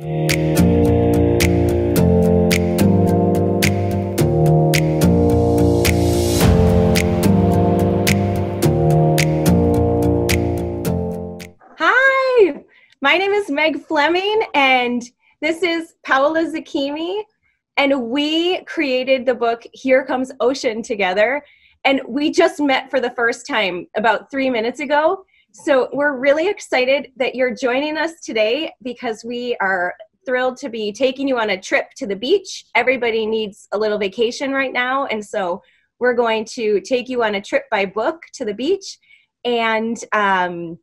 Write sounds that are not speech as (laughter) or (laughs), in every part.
Hi, my name is Meg Fleming, and this is Paola Zakimi, and we created the book Here Comes Ocean together. And we just met for the first time about three minutes ago. So we're really excited that you're joining us today because we are thrilled to be taking you on a trip to the beach. Everybody needs a little vacation right now. And so we're going to take you on a trip by book to the beach. And, um,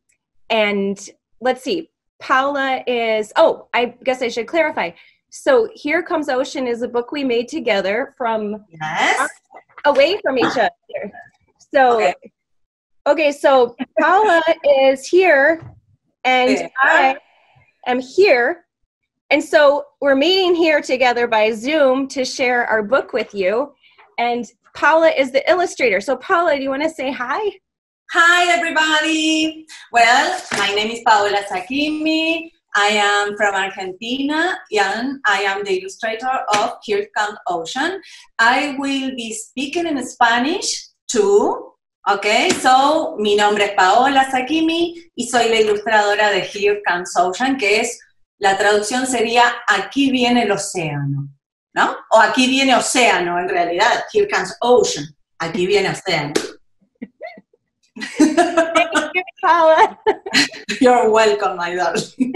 and let's see, Paula is, oh, I guess I should clarify. So Here Comes Ocean is a book we made together from Yes. away from each other. So Okay. Okay, so Paula is here and I am here. And so we're meeting here together by Zoom to share our book with you. And Paula is the illustrator. So Paula, do you want to say hi? Hi, everybody. Well, my name is Paola Zakimi. I am from Argentina and I am the illustrator of Here Comes Ocean. I will be speaking in Spanish too. Okay, so mi nombre es Paola Sakimi y soy la ilustradora de Here Comes Ocean, que es la traducción sería Aquí viene el océano, ¿no? O aquí viene océano en realidad. Here comes ocean. Aquí viene océano. Thank you, Paula. (laughs) You're welcome, my darling.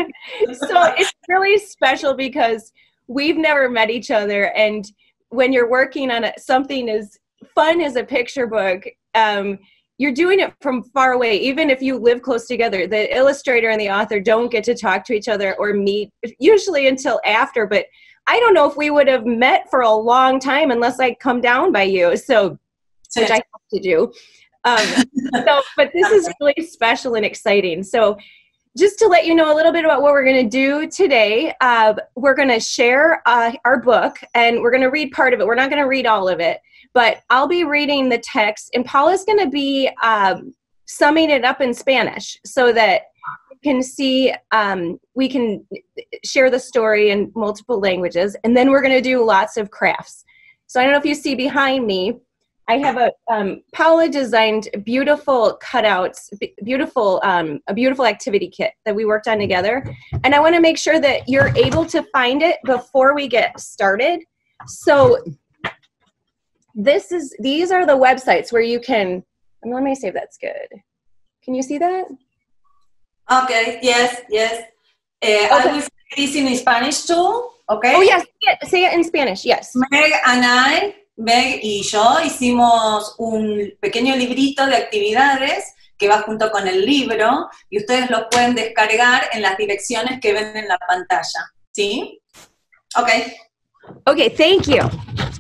so it's really special because we've never met each other and when you're working on a, something as fun as a picture book um, you're doing it from far away. Even if you live close together the illustrator and the author don't get to talk to each other or meet usually until after but i don't know if we would have met for a long time unless i come down by you so which i have to do. Um, (laughs) so but this is really special and exciting. So just to let you know a little bit about what we're going to do today, uh, we're going to share uh, our book and we're going to read part of it. We're not going to read all of it, but I'll be reading the text, and Paula's going to be um, summing it up in Spanish so that you can see, um, we can share the story in multiple languages, and then we're going to do lots of crafts. So I don't know if you see behind me, I have a um, Paula designed beautiful cutouts, beautiful um, a beautiful activity kit that we worked on together, and I want to make sure that you're able to find it before we get started. So this is these are the websites where you can. and Let me see if that's good. Can you see that? Okay, yes, yes. Eh, I will say this in Spanish too, okay? Oh yes, say it, say it in Spanish. Yes. Meg and I, Meg y yo hicimos un pequeño librito de actividades que va junto con el libro y ustedes lo pueden descargar en las direcciones que ven en la pantalla, ¿sí? Okay. Okay, thank you.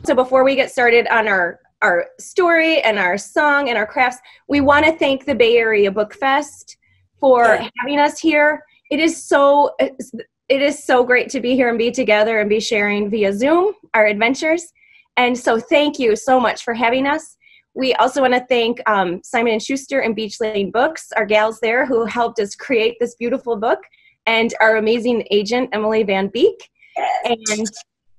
So before we get started on our our story and our song and our crafts, we want to thank the Bay Area Book Fest for Yeah. having us here. It is so it is so great to be here and be together and be sharing via Zoom our adventures. And so thank you so much for having us. We also want to thank um, Simon and Schuster and Beach Lane Books, our gals there who helped us create this beautiful book, and our amazing agent Emily Van Beek. And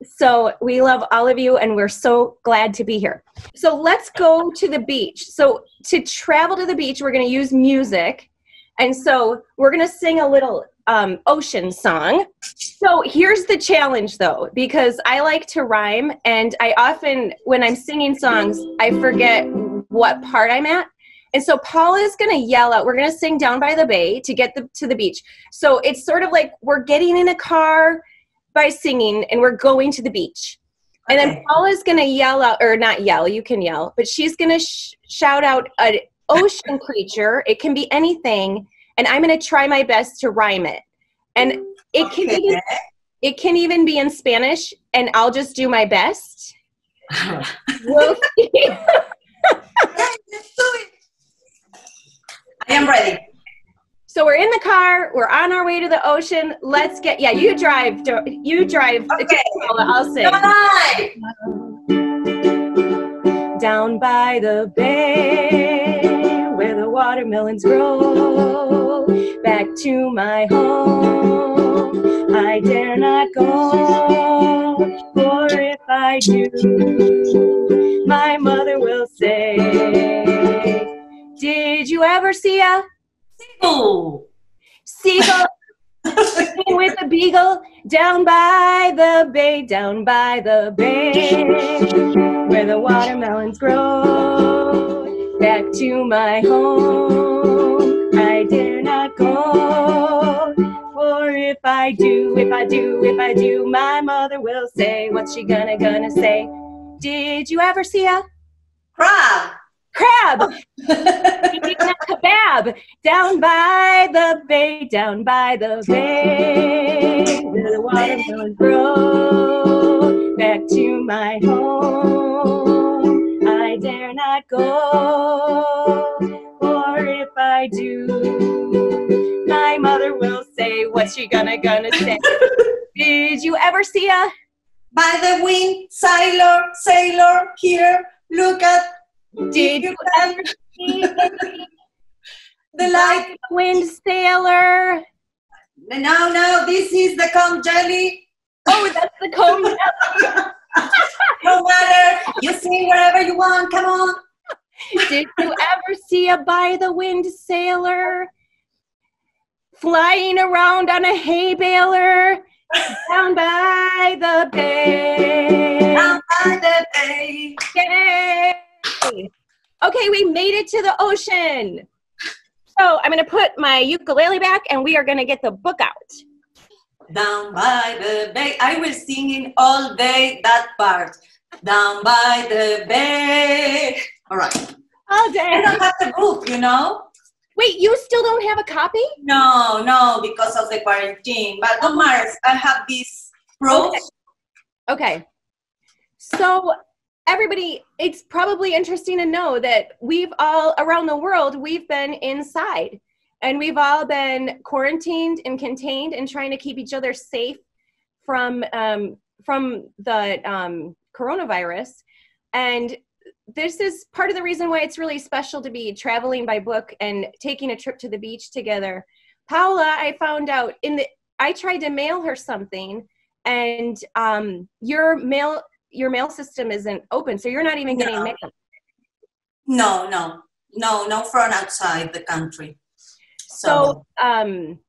so we love all of you and we're so glad to be here. So let's go to the beach. So to travel to the beach, we're going to use music. And so we're going to sing a little um, ocean song. So here's the challenge though, because I like to rhyme and I often, when I'm singing songs, I forget what part I'm at. And so Paula is going to yell out, we're going to sing down by the bay to get the, to the beach. So it's sort of like we're getting in a car by singing and we're going to the beach. And then Paula's going to yell out, or not yell, you can yell, but she's going to sh- shout out an (laughs) ocean creature. It can be anything. And I'm going to try my best to rhyme it. And it can, Okay. even, it can even be in Spanish, and I'll just do my best. We'll (laughs) see. (laughs) I am ready. So we're in the car. We're on our way to the ocean. Let's get. Yeah, you drive. You drive. Okay. I'll sing. Bye. Down by the bay, where the watermelons grow. Back to my home, I dare not go, for if I do, my mother will say, Did you ever see a Seagull with a beagle down by the bay, down by the bay, where the watermelons grow? Back to my home, I dare not go. For if I do, if I do, if I do, my mother will say, What's she gonna, gonna say? Did you ever see a crab. Crab oh. a kebab down by the bay, down by the bay, where the watermelons grow. Back to my home, I dare not go, or if I do, my mother will say, "What's she gonna gonna say?" (laughs) Did you ever see a By the wind, sailor, sailor, here, look at Did you ever see the light. wind sailor? No, no, this is the comb jelly. Oh, that's the comb. Jelly. (laughs) no matter, you sing wherever you want, come on. Did you ever see a by the wind sailor flying around on a hay baler down by the bay? Okay, we made it to the ocean. So I'm going to put my ukulele back and we are going to get the book out. Down by the bay. I will sing in all day that part. Down by the bay. All right. All I day. don't have the book, you know? Wait, you still don't have a copy? No, no, because of the quarantine. But don't matter. I have this proof. Okay. Okay. So, everybody, it's probably interesting to know that we've all around the world, we've been inside and we've all been quarantined and contained and trying to keep each other safe from um, from the um, coronavirus. And this is part of the reason why it's really special to be traveling by book and taking a trip to the beach together. Paula, I found out in the I tried to mail her something and um, your mail your mail system isn't open, so you're not even getting No. mail. No, no, no, no from outside the country. So, So um,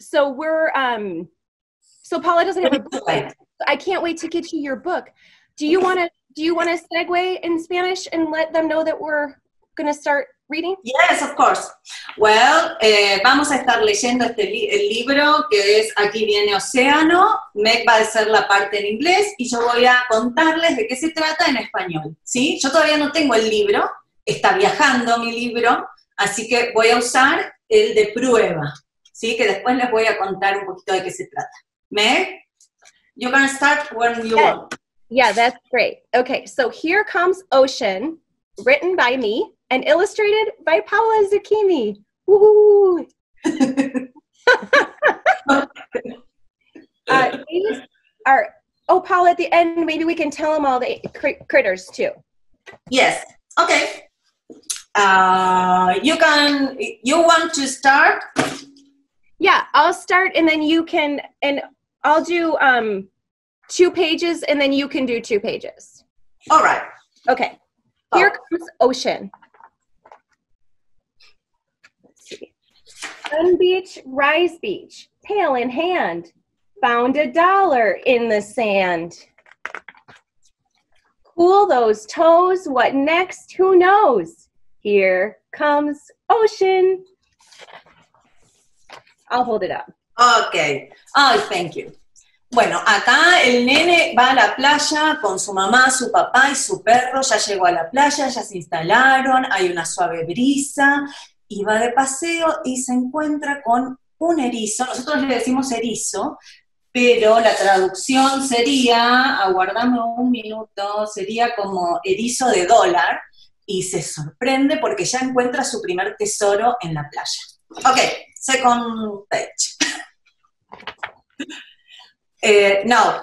so we're um, so Paula doesn't have a book. I can't wait to get you your book. Do you want to do you want to segue in Spanish and let them know that we're going to start reading? Yes, of course. Well, eh, vamos a estar leyendo este li- el libro que es Aquí viene Océano. Meg va a hacer la parte en inglés y yo voy a contarles de qué se trata en español. ¿sí? Yo todavía no tengo el libro, está viajando mi libro, así que voy a usar el de prueba, ¿sí? que después les voy a contar un poquito de qué se trata. Meg, you're gonna start when you want. Yeah, that's great. Okay, so here comes Ocean, written by me and illustrated by Paula Zakimi. Woohoo! (laughs) Uh, these are, oh, Paula, at the end, maybe we can tell them all the cri- critters too. Yes. Okay. Uh, you can. You want to start? Yeah, I'll start and then you can, and I'll do um, two pages and then you can do two pages. All right. Okay, here comes Ocean. Let's see. Sun Beach, Rise Beach, pail in hand, found a dollar in the sand. Cool those toes, what next? Who knows? Here comes Ocean. I'll hold it up. Ok. Ay, thank you. Bueno, acá el nene va a la playa con su mamá, su papá y su perro. Ya llegó a la playa, ya se instalaron, hay una suave brisa y va de paseo y se encuentra con un erizo. Nosotros le decimos erizo, pero la traducción sería, aguardame un minuto, sería como erizo de dólar y se sorprende porque ya encuentra su primer tesoro en la playa. Ok, second page. (laughs) Uh, now,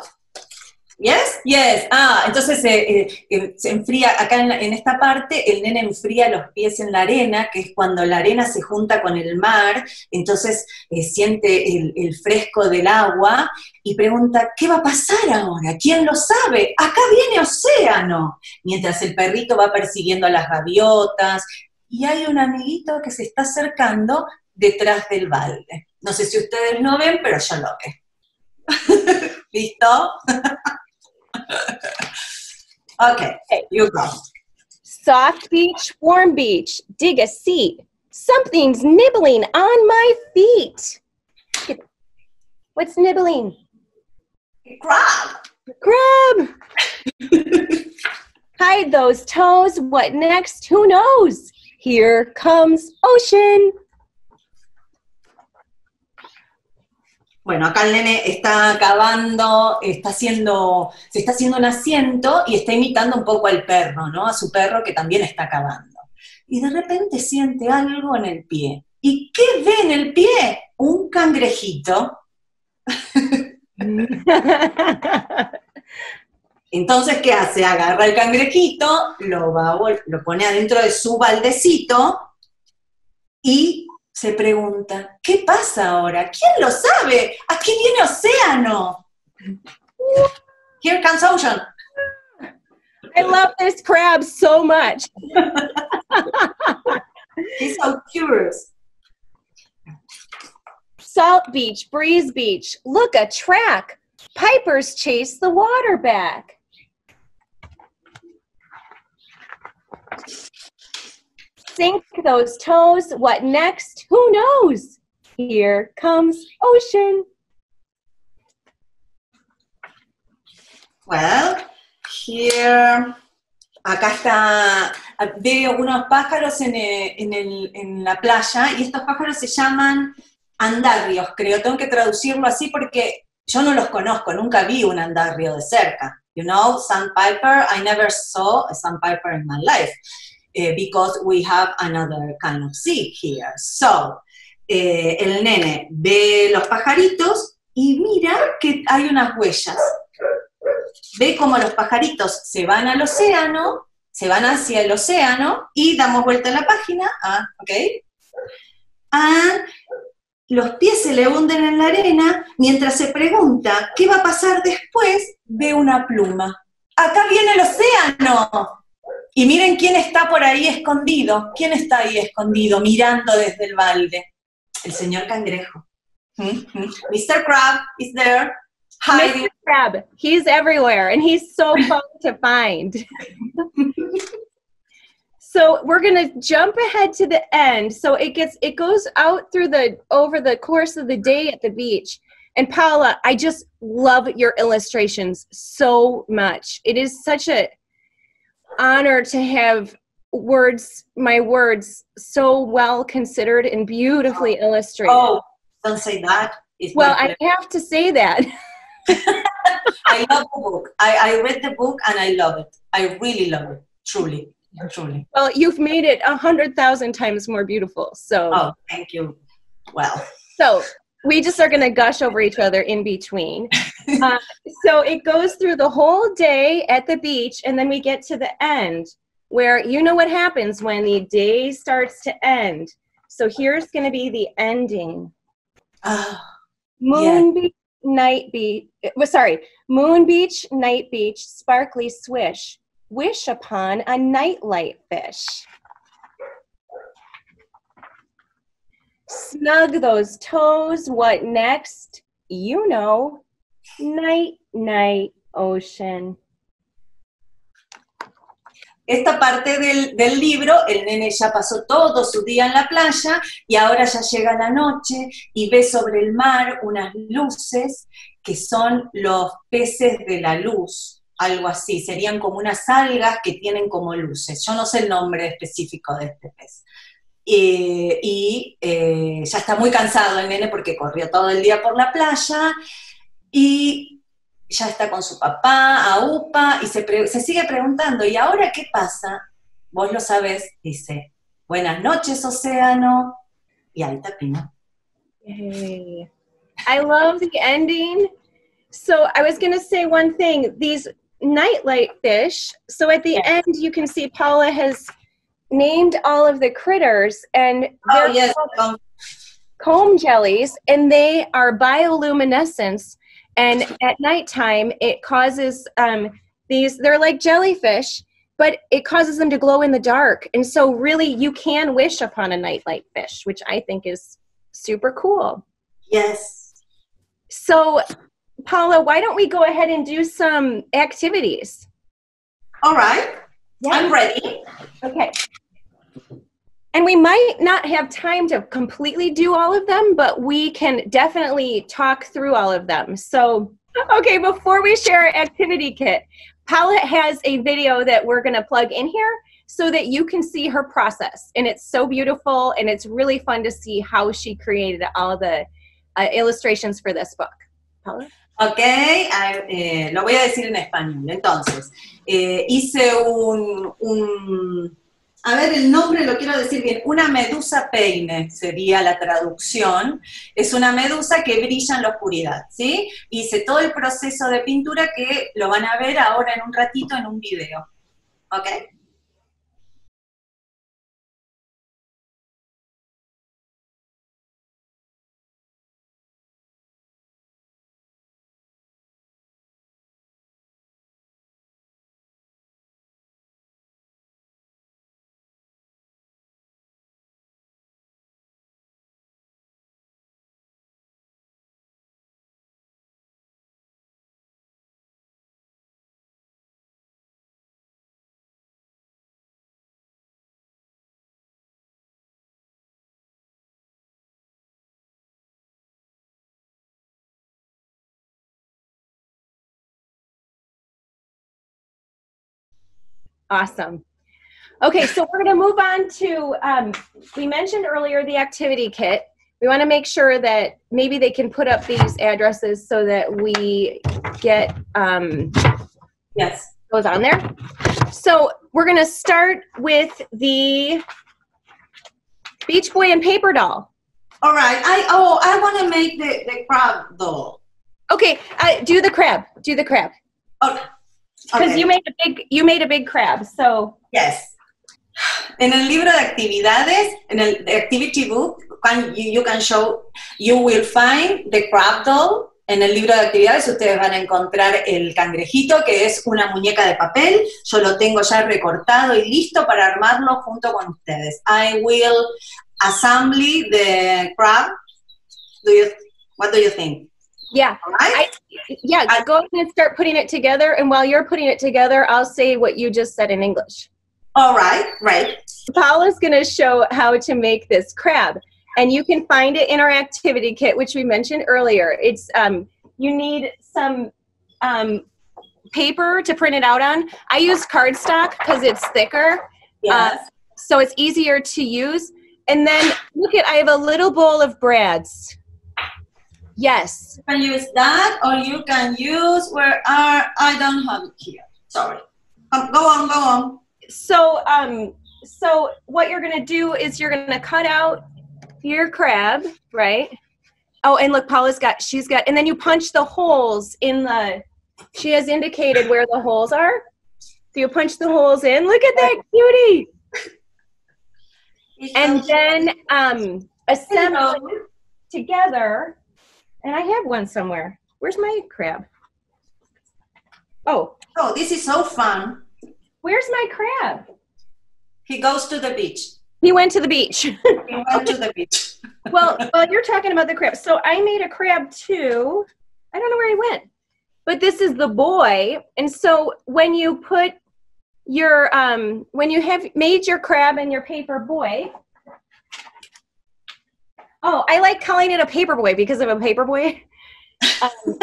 Yes, yes. Ah, entonces eh, eh, se enfría, acá en, esta parte el nene enfría los pies en la arena, que es cuando la arena se junta con el mar, entonces eh, siente el, el, fresco del agua y pregunta, ¿qué va a pasar ahora? ¿Quién lo sabe? Acá viene océano. Mientras el perrito va persiguiendo a las gaviotas y hay un amiguito que se está acercando detrás del balde. No sé si ustedes lo ven, pero yo lo veo. (laughs) ¿Listo? (laughs) (laughs) okay, you go. Soft beach, warm beach, dig a seat. Something's nibbling on my feet. What's nibbling? Crab. Crab. (laughs) Hide those toes. What next? Who knows? Here comes ocean. Bueno, acá el nene está acabando, está haciendo, se está haciendo un asiento y está imitando un poco al perro, ¿no? A su perro que también está acabando. Y de repente siente algo en el pie. ¿Y qué ve en el pie? Un cangrejito. (laughs) Entonces, ¿qué hace? Agarra el cangrejito, lo, va, lo pone adentro de su baldecito y se pregunta, ¿qué pasa ahora? ¿Quién lo sabe? Aquí viene océano. Here comes ocean. I love this crab so much. (laughs) He's so curious. Salt Beach, Breeze Beach, look a track. Pipers chase the water back. Sink those toes. What next? Who knows? Here comes ocean. Well, here, acá está, veo unos pájaros en, el, en, el, en la playa y estos pájaros se llaman andarrios, creo. Tengo que traducirlo así porque yo no los conozco, nunca vi un andarrio de cerca. You know, sandpiper, I never saw a sandpiper in my life. Eh, because we have another kind of sea here. So, eh, el nene ve los pajaritos y mira que hay unas huellas. Ve cómo los pajaritos se van al océano, se van hacia el océano y damos vuelta a la página. Ah, ok. Ah, los pies se le hunden en la arena, mientras se pregunta qué va a pasar después, ve una pluma. Acá viene el océano. Y miren quién está por ahí escondido. ¿Quién está ahí escondido mirando desde el balde? El señor cangrejo. Mm-hmm. Mr. Crab is there. Hi. Mr. Crab, he's everywhere and he's so (laughs) fun to find. so we're gonna jump ahead to the end. So it gets it goes out through the over the course of the day at the beach. And Paula, I just love your illustrations so much. It is such a honor to have words, my words, so well considered and beautifully oh. illustrated. Oh, don't say that. It's well, I have to say that. (laughs) (laughs) I love the book. I, I read the book and I love it. I really love it. Truly. Truly. Well, you've made it a hundred thousand times more beautiful. So Oh, thank you. Well. So we just are going to gush over each other in between. uh, (laughs) so it goes through the whole day at the beach, and then we get to the end where you know what happens when the day starts to end. So here's going to be the ending. Oh, Moon yeah. Beach, night beach. Well, uh, sorry, Moon Beach, night beach, sparkly swish. Wish upon a nightlight fish. Snug those toes. What next? You know. Night, night, ocean. Esta parte del, del, libro, el nene ya pasó todo su día en la playa y ahora ya llega la noche y ve sobre el mar unas luces que son los peces de la luz, algo así, serían como unas algas que tienen como luces. Yo no sé el nombre específico de este pez. Eh, y eh, ya está muy cansado el nene porque corrió todo el día por la playa y ya está con su papá, a UPA, y se, se sigue preguntando, ¿y ahora qué pasa? Vos lo sabés, dice, buenas noches, océano, y ahí terminó. I love the ending. So I was going to say one thing. These nightlight fish. So at the end, you can see Paula has named all of the critters, and Oh, they're yes. called um, comb jellies, and they are bioluminescence. And at nighttime, it causes um, these. They're like jellyfish, but it causes them to glow in the dark. And so, really, you can wish upon a nightlight fish, which I think is super cool. yes. So, Paula, why don't we go ahead and do some activities? All right. I'm ready. Okay. And we might not have time to completely do all of them, but we can definitely talk through all of them. So, okay, before we share our activity kit, Paula has a video that we're going to plug in here so that you can see her process. And it's so beautiful and it's really fun to see how she created all the uh, illustrations for this book. Paula? Ok, a- eh, lo voy a decir en español. Entonces, eh, hice un, a ver, el nombre lo quiero decir bien, una medusa peine sería la traducción. Es una medusa que brilla en la oscuridad, ¿sí? Hice todo el proceso de pintura que lo van a ver ahora en un ratito en un video. ¿Ok? Awesome. Okay, so we're going to move on to, um, we mentioned earlier the activity kit. We want to make sure that maybe they can put up these addresses so that we get um, Yes. those on there. So we're going to start with the Beach Boy and Paper Doll. All right. I, oh, I want to make the, the crab doll. Okay, uh, do the crab. Do the crab Oh, because okay. you made a big you made a big crab. So Yes. En el libro de actividades, en el the activity book, can, you, you can show, you will find the crab doll. En el libro de actividades ustedes van a encontrar el cangrejito, que es una muñeca de papel. Yo lo tengo ya recortado y listo para armarlo junto con ustedes. I will assembly the crab. Do you, what do you think? Yeah, right? yeah. I- go ahead and start putting it together. And while you're putting it together, I'll say what you just said in English. All right, right. Paula's going to show how to make this crab. And you can find it in our activity kit, which we mentioned earlier. It's um, you need some um, paper to print it out on. I use cardstock because it's thicker, Yes. so it's easier to use. And then look at I have a little bowl of brads. Yes, You can use that or you can use where are I don't have it here. Sorry. Um, go on, go on. so um so what you're gonna do is you're gonna cut out your crab right oh and look paula's got she's got and then you punch the holes in the she has indicated where the holes are so you punch the holes in look at that cutie and then um assemble together and i have one somewhere where's my crab oh Oh, this is so fun. where's my crab He goes to the beach. he went to the beach (laughs) He went to the beach. (laughs) well, well, you're talking about the crab. So I made a crab too. I don't know where he went, but this is the boy. And so when you put your um, when you have made your crab and your paper boy. Oh, I like calling it a paper boy because of a paper boy. Um, so,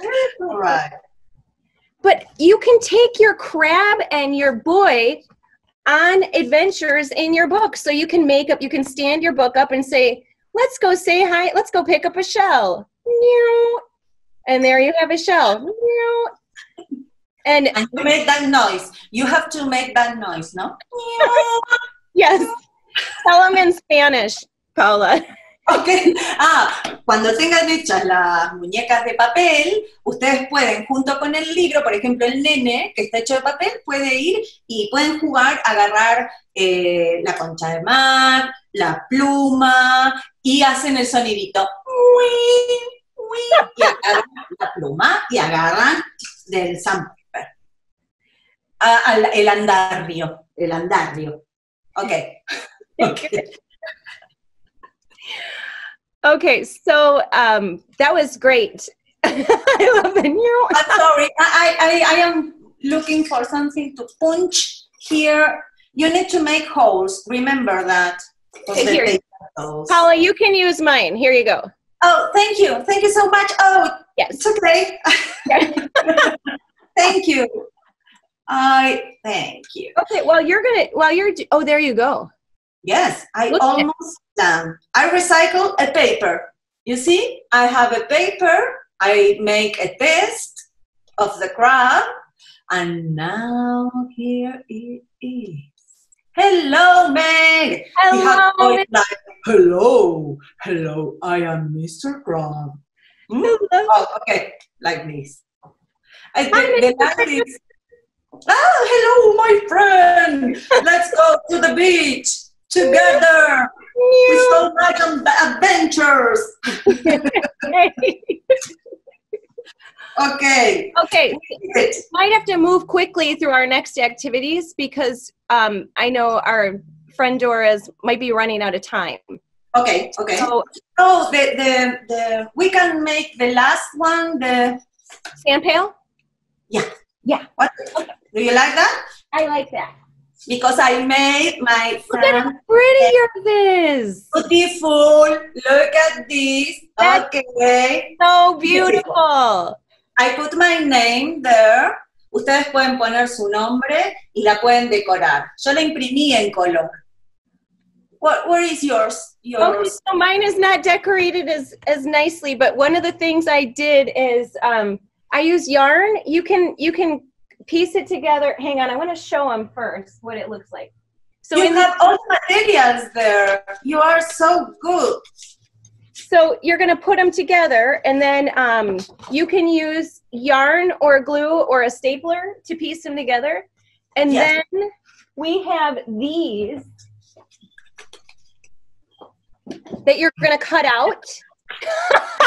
where is the- All right. but you can take your crab and your boy on adventures in your book. So you can make up, you can stand your book up and say, let's go say hi, let's go pick up a shell. And there you have a shell. And And you make that noise. You have to make that noise, no? (laughs) yes, tell them in Spanish, Paula. Ok. Ah, cuando tengan hechas las muñecas de papel, ustedes pueden, junto con el libro, por ejemplo, el nene que está hecho de papel, puede ir y pueden jugar, agarrar eh, la concha de mar, la pluma, y hacen el sonidito. Y agarran la pluma y agarran del sandpaper. Ah, el andarrio, el andarrio. Ok. (laughs) okay. Okay, so um, that was great. (laughs) I love the new. I'm sorry. I, I, I am looking for something to punch here. You need to make holes. Remember that. Here. Paula, you can use mine. Here you go. Oh, thank you. Thank you so much. Oh, yes. It's okay. (laughs) thank you. I thank you. Okay, well, you're going to, while you're, oh, there you go. Yes, I Look almost done. I recycle a paper. You see, I have a paper, I make a test of the crab, and now here it is. Hello, Meg. Hello. Like, hello, hello. I am Mr. Crab. Hmm? Oh, okay, like this. I, the, the is, oh, hello, my friend. Let's go to the beach together with so much adventures. (laughs) okay. Okay. We Might have to move quickly through our next activities because um, I know our friend Dora's might be running out of time. Okay. Okay. So, so the, the the we can make the last one the sand pail. Yeah. Yeah. What? Do you like that? I like that because I made my Look at how pretty yours is. Beautiful. Look at this. That's okay. So beautiful. I put my name there. Ustedes pueden poner su nombre y la pueden decorar. Yo la imprimí en color. What, where is yours? yours? Okay, so mine is not decorated as, as nicely, but one of the things I did is um, I use yarn. You can you can piece it together. Hang on, I want to show them first what it looks like. So you have all the materials there. You are so good. So you're going to put them together, and then um, you can use yarn or glue or a stapler to piece them together. And yes. then we have these that you're going to cut out.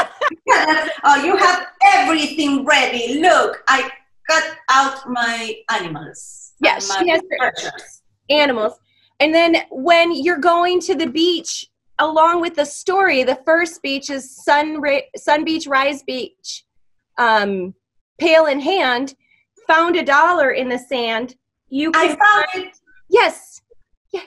(laughs) (laughs) oh, you have everything ready. Look, I cut out my animals. Yes, she has animals. And then when you're going to the beach, along with the story, the first beach is Sun, Sun Beach, Rise Beach, um, pail in hand, found a dollar in the sand. You can I found it. Yes. Yeah.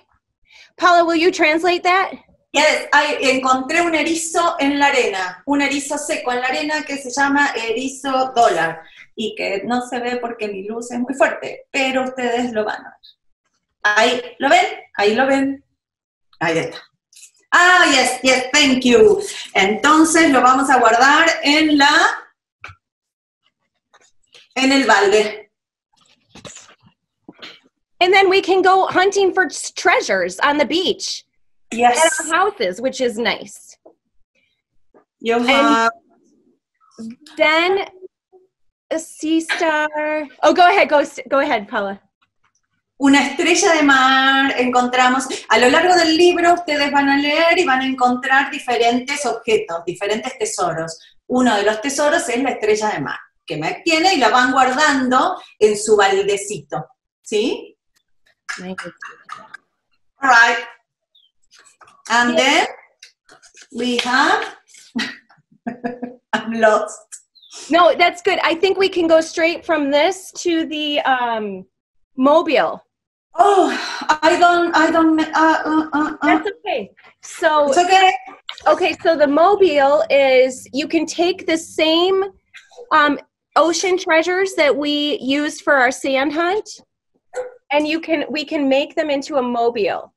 Paula, will you translate that? Yes, I encontré un erizo en la arena, un erizo seco en la arena que se llama erizo dólar. y que no se ve porque mi luz es muy fuerte, pero ustedes lo van a ver. Ahí, ¿lo ven? Ahí lo ven. Ahí está. Ah, yes, yes, thank you. Entonces lo vamos a guardar en la, en el balde. And then we can go hunting for treasures on the beach. Yes. At houses, which is nice. You have... then a sea star. Oh, go ahead, go, go ahead, Paula. Una estrella de mar, encontramos, a lo largo del libro ustedes van a leer y van a encontrar diferentes objetos, diferentes tesoros. Uno de los tesoros es la estrella de mar, que me tiene y la van guardando en su baldecito. ¿Sí? All right. And then we have, (laughs) I'm lost. No, that's good. I think we can go straight from this to the um, mobile. Oh, I don't, I don't. Uh, uh, uh, uh. That's okay. So it's okay. Okay, so the mobile is you can take the same um, ocean treasures that we used for our sand hunt, and you can we can make them into a mobile.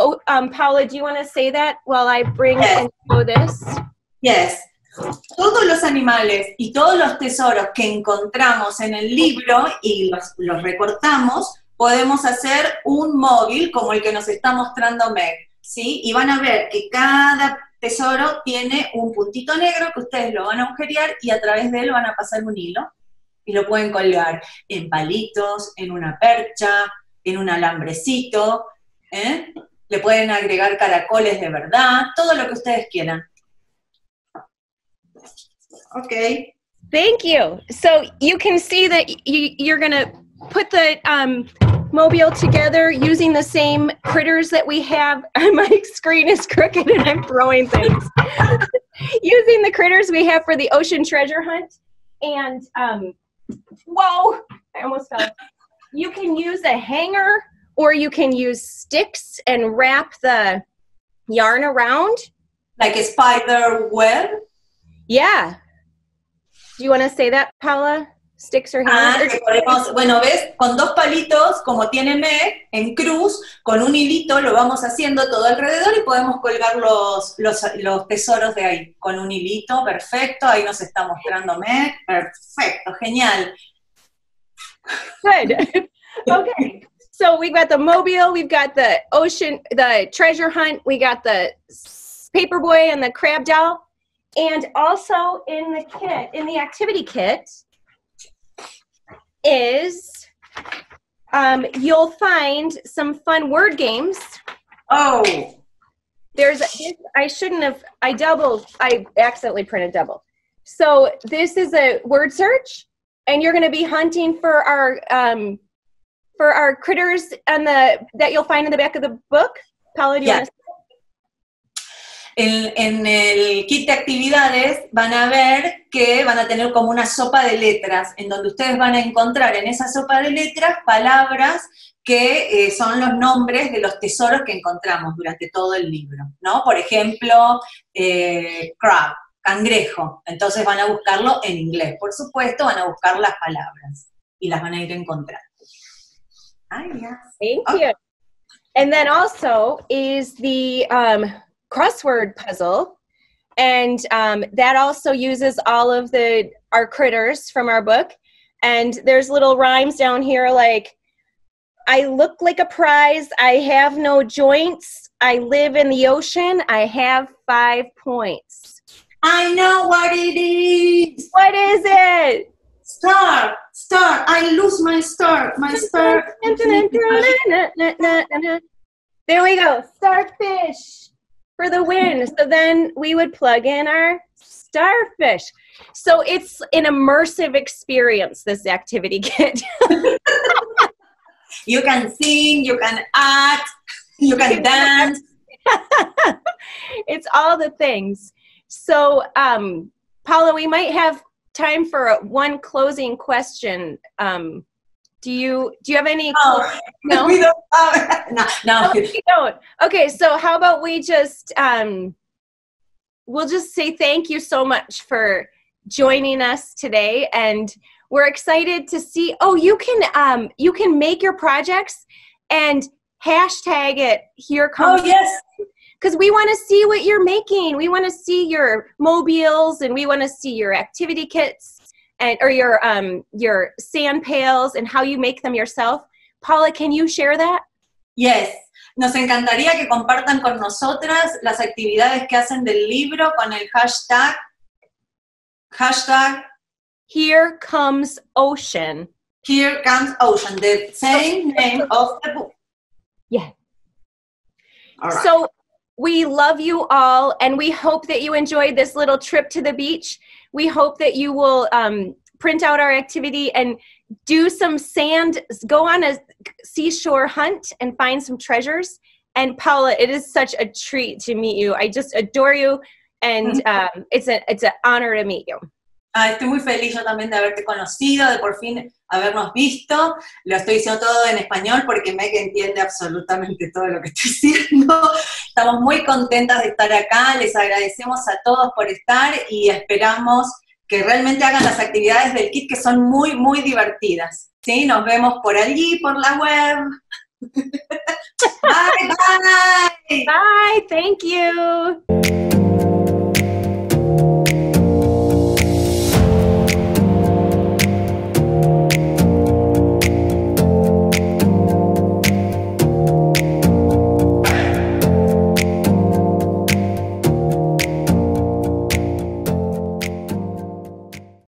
Oh, um, Paula, do you want to say that while I bring yes. and this? Yes. todos los animales y todos los tesoros que encontramos en el libro y los, los recortamos, podemos hacer un móvil como el que nos está mostrando Meg, ¿sí? Y van a ver que cada tesoro tiene un puntito negro que ustedes lo van a agujerear y a través de él van a pasar un hilo y lo pueden colgar en palitos, en una percha, en un alambrecito, ¿eh? Le pueden agregar caracoles de verdad, todo lo que ustedes quieran. Okay. Thank you. So you can see that you, you're going to put the um, mobile together using the same critters that we have. (laughs) My screen is crooked and I'm throwing things. (laughs) using the critters we have for the ocean treasure hunt. And, um, whoa, I almost fell. You can use a hanger or you can use sticks and wrap the yarn around. Like a spider web? Yeah. Do you want to say that, Paula? Sticks or ah, podemos, bueno, ves, con dos palitos, como tiene Meg, en cruz, con un hilito lo vamos haciendo todo alrededor y podemos colgar los, los, los tesoros de ahí. Con un hilito, perfecto, ahí nos está mostrando Meg, perfecto, genial. Good. (laughs) okay. So we've got the mobile, we've got the ocean, the treasure hunt, we got the paperboy and the crab doll. And also in the kit, in the activity kit, is um, you'll find some fun word games. Oh. There's, I shouldn't have, I doubled, I accidentally printed double. So this is a word search, and you're going to be hunting for our, um, for our critters and the that you'll find in the back of the book. Paula, do you yeah. want to En, el kit de actividades van a ver que van a tener como una sopa de letras, en donde ustedes van a encontrar en esa sopa de letras palabras que eh, son los nombres de los tesoros que encontramos durante todo el libro, ¿no? Por ejemplo, eh, crab, cangrejo, entonces van a buscarlo en inglés, por supuesto, van a buscar las palabras y las van a ir encontrando. Thank you. And then also is the um, crossword puzzle. And um, that also uses all of the our critters from our book. And there's little rhymes down here like, I look like a prize. I have no joints. I live in the ocean. I have five points. I know what it is. What is it? Star, star. I lose my star. My star. (laughs) there we go. Starfish for the win. So then we would plug in our starfish. So it's an immersive experience, this activity (laughs) kit. (laughs) you can sing, you can act, you can dance. it's all the things. So, um, Paula, we might have time for one closing question. Um, do you do you have any? Oh, no, (laughs) we don't. Uh, (laughs) no, no. we don't. Okay, so how about we just um, we'll just say thank you so much for joining us today, and we're excited to see. Oh, you can um, you can make your projects and hashtag it. Here comes. Oh yes. Because we want to see what you're making. We want to see your mobiles and we want to see your activity kits and or your um your sand pails and how you make them yourself. Paula, can you share that? Yes. Nos encantaría que compartan con nosotras las actividades que hacen del libro con el hashtag hashtag Here comes ocean. Here comes ocean, the same name of the book. Yeah. All right. So we love you all, and we hope that you enjoyed this little trip to the beach we hope that you will um, print out our activity and do some sand, go on a seashore hunt and find some treasures. And Paula, it is such a treat to meet you. I just adore you, and (laughs) um, it's a it's an honor to meet you. Ah, estoy muy feliz yo también de haberte conocido, de por fin habernos visto. Lo estoy diciendo todo en español porque Meg entiende absolutamente todo lo que estoy (laughs) diciendo. Estamos muy contentas de estar acá, les agradecemos a todos por estar y esperamos que realmente hagan las actividades del kit que son muy, muy divertidas. ¿sí? Nos vemos por allí, por la web. (laughs) bye, bye. Bye, thank you.